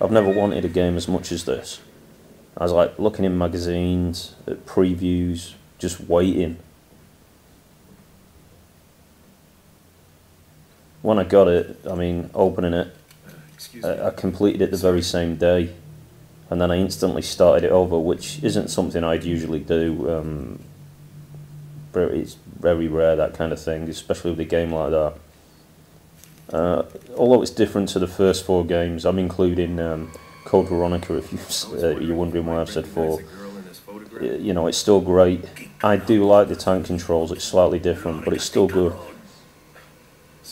I've never wanted a game as much as this. I was like looking in magazines, at previews, just waiting. When I got it, I mean, opening it. I, I completed it the very same day, and then I instantly started it over, which isn't something I'd usually do. Um, it's very rare that kind of thing, especially with a game like that. Uh, although it's different to the first four games, I'm including um, Code Veronica. If you uh, you're wondering why I've said four, you know it's still great. I do like the tank controls. It's slightly different, but it's still good.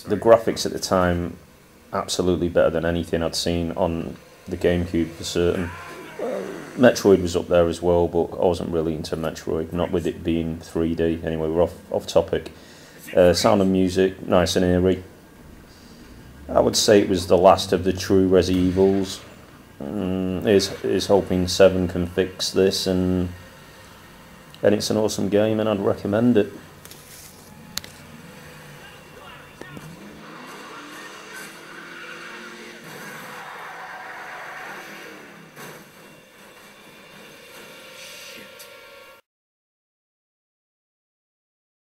The graphics at the time, absolutely better than anything I'd seen on the GameCube for certain. Metroid was up there as well, but I wasn't really into Metroid. Not with it being 3D. Anyway, we're off off topic. Uh, sound of music, nice and eerie. I would say it was the last of the true Resi Evils. Mm, is is hoping Seven can fix this, and and it's an awesome game, and I'd recommend it.